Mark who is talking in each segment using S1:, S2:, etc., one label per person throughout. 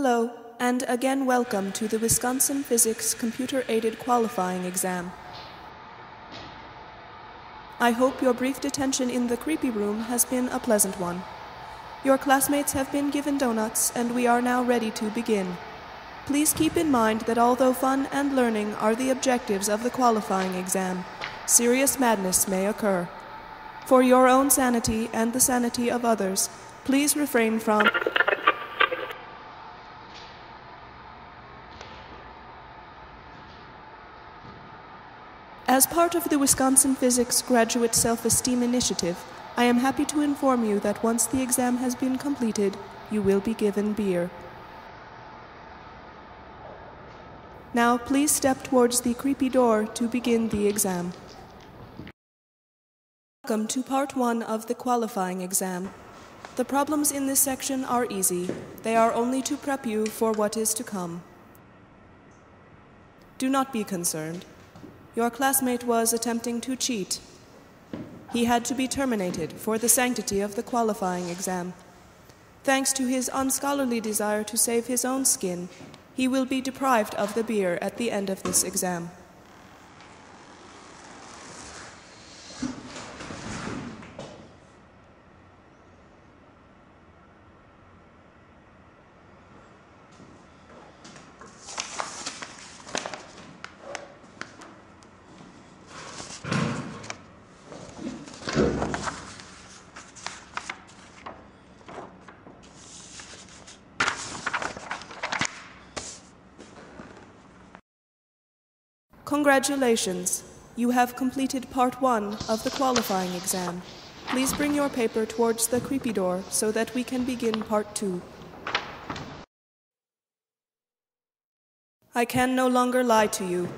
S1: Hello, and again welcome to the Wisconsin Physics Computer Aided Qualifying Exam. I hope your brief detention in the creepy room has been a pleasant one. Your classmates have been given donuts, and we are now ready to begin. Please keep in mind that although fun and learning are the objectives of the qualifying exam, serious madness may occur. For your own sanity and the sanity of others, please refrain from. As part of the Wisconsin Physics Graduate Self Esteem Initiative, I am happy to inform you that once the exam has been completed, you will be given beer. Now, please step towards the creepy door to begin the exam. Welcome to part one of the qualifying exam. The problems in this section are easy, they are only to prep you for what is to come. Do not be concerned. Your classmate was attempting to cheat. He had to be terminated for the sanctity of the qualifying exam. Thanks to his unscholarly desire to save his own skin, he will be deprived of the beer at the end of this exam. Congratulations! You have completed part one of the qualifying exam. Please bring your paper towards the creepy door so that we can begin part two. I can no longer lie to you.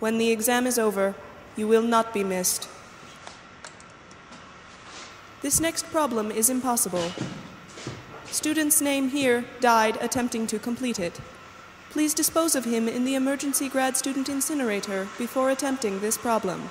S1: When the exam is over, you will not be missed. This next problem is impossible. Student's name here died attempting to complete it. Please dispose of him in the emergency grad student incinerator before attempting this problem.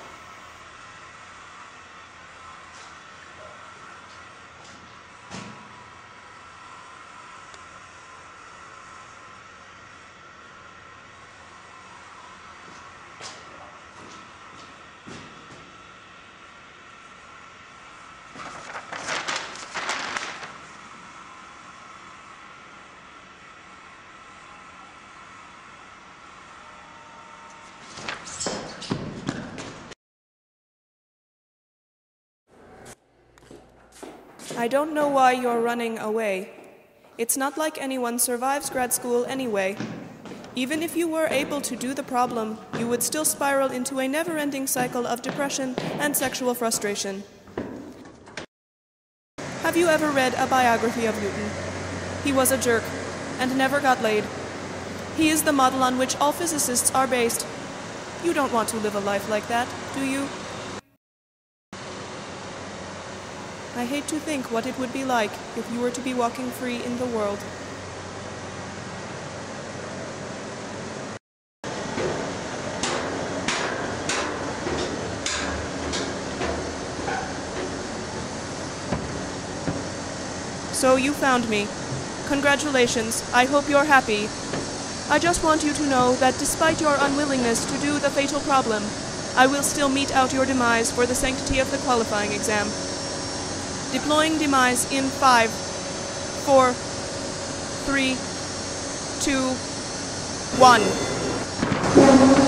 S1: I don't know why you're running away. It's not like anyone survives grad school anyway. Even if you were able to do the problem, you would still spiral into a never ending cycle of depression and sexual frustration. Have you ever read a biography of Newton? He was a jerk and never got laid. He is the model on which all physicists are based. You don't want to live a life like that, do you? I hate to think what it would be like if you were to be walking free in the world. So you found me. Congratulations. I hope you're happy. I just want you to know that despite your unwillingness to do the fatal problem, I will still mete out your demise for the sanctity of the qualifying exam. Deploying demise in five, four, three, two, one.